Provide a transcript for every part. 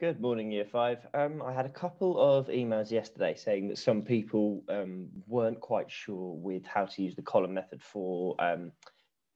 Good morning, Year 5. Um, I had a couple of emails yesterday saying that some people um, weren't quite sure with how to use the column method for um,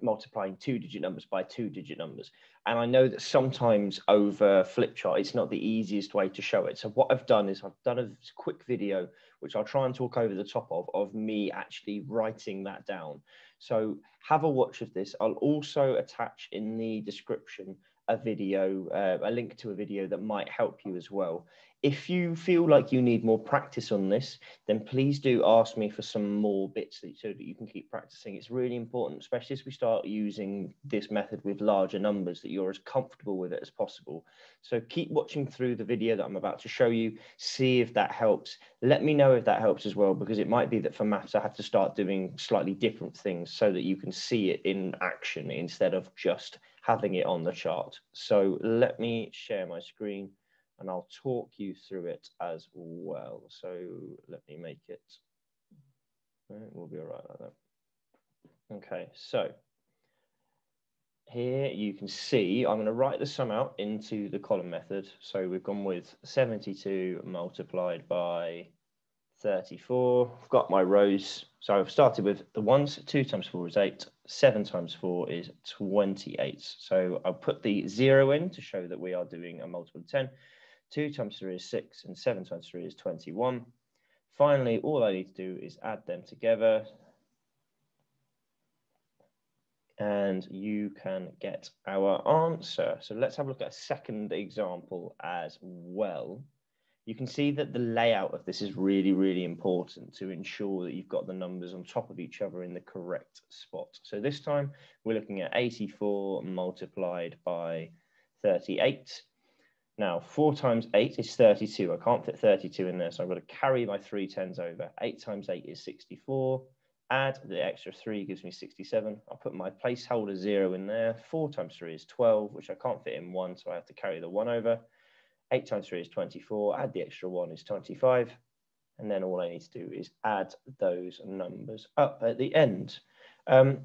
multiplying two-digit numbers by two-digit numbers. And I know that sometimes over flip chart, it's not the easiest way to show it. So what I've done is I've done a quick video, which I'll try and talk over the top of, of me actually writing that down. So have a watch of this. I'll also attach in the description a video, uh, a link to a video that might help you as well. If you feel like you need more practice on this, then please do ask me for some more bits so that you can keep practicing. It's really important, especially as we start using this method with larger numbers, that you're as comfortable with it as possible. So keep watching through the video that I'm about to show you, see if that helps. Let me know if that helps as well, because it might be that for maths, I have to start doing slightly different things so that you can see it in action instead of just having it on the chart. So let me share my screen and I'll talk you through it as well. So let me make it, eh, we'll be all right like that. Okay, so here you can see, I'm going to write the sum out into the column method. So we've gone with 72 multiplied by 34. I've got my rows. So I've started with the ones, 2 times 4 is 8, 7 times 4 is 28. So I'll put the 0 in to show that we are doing a multiple of 10. 2 times 3 is 6, and 7 times 3 is 21. Finally, all I need to do is add them together. And you can get our answer. So let's have a look at a second example as well you can see that the layout of this is really, really important to ensure that you've got the numbers on top of each other in the correct spot. So this time we're looking at 84 multiplied by 38. Now, 4 times 8 is 32. I can't fit 32 in there, so I've got to carry my three tens over. 8 times 8 is 64. Add the extra 3 gives me 67. I'll put my placeholder 0 in there. 4 times 3 is 12, which I can't fit in 1, so I have to carry the 1 over. 8 times 3 is 24, add the extra 1 is 25, and then all I need to do is add those numbers up at the end. Um,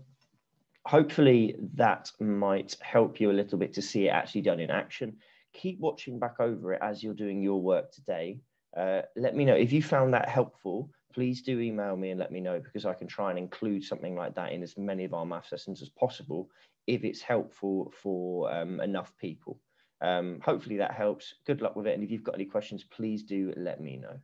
hopefully that might help you a little bit to see it actually done in action. Keep watching back over it as you're doing your work today. Uh, let me know if you found that helpful. Please do email me and let me know because I can try and include something like that in as many of our math sessions as possible if it's helpful for um, enough people. Um, hopefully that helps. Good luck with it. And if you've got any questions, please do let me know.